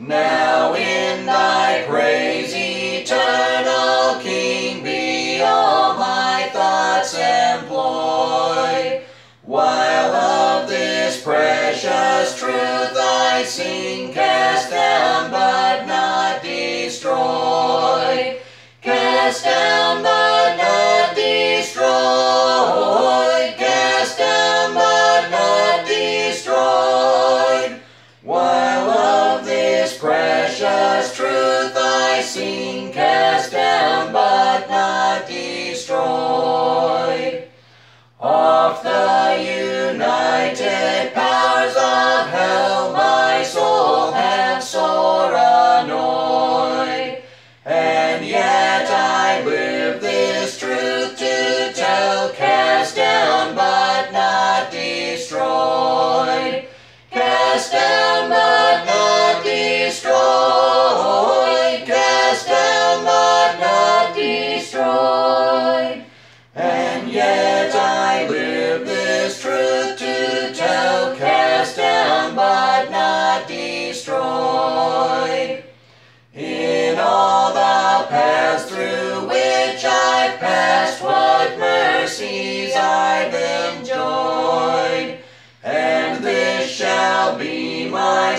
Now in thy praise, eternal King, be all my thoughts employ. While of this precious truth I sing, cast down assim.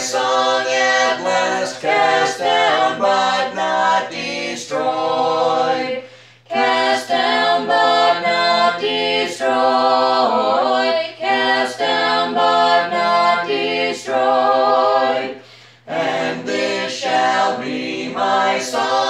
song at last, cast down but not destroyed. Cast down but not destroyed. Cast down but not destroyed. And this shall be my song.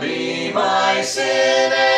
be my sin